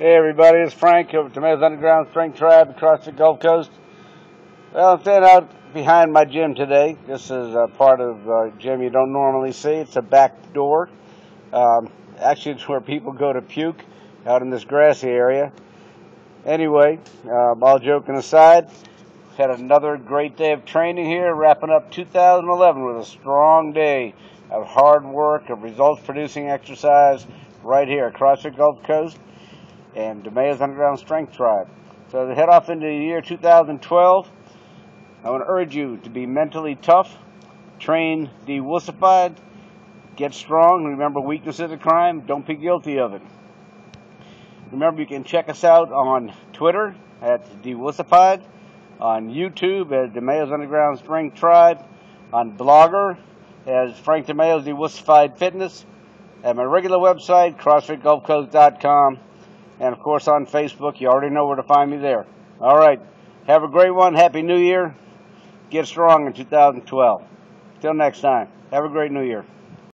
Hey everybody, it's Frank at DiMeo's Underground Strength Tribe across the Gulf Coast. Well, I'm standing out behind my gym today. This is a part of a gym you don't normally see. It's a back door. Um, actually, it's where people go to puke out in this grassy area. Anyway, um, all joking aside, had another great day of training here, wrapping up 2011 with a strong day of hard work, of results producing exercise right here across the Gulf Coast and DiMeo's Underground Strength Tribe. So to head off into the year 2012, I want to urge you to be mentally tough, train de-wussified, get strong, remember weakness is a crime, don't be guilty of it. Remember you can check us out on Twitter at de-wussified, on YouTube as DiMeo's Underground Strength Tribe, on Blogger as Frank DiMeo's De-Wussified Fitness, at my regular website, CrossFitGulfCoast.com, and of course on Facebook. You already know where to find me there. All right. Have a great one. Happy New Year. Get strong in 2012. Till next time. Have a great New Year.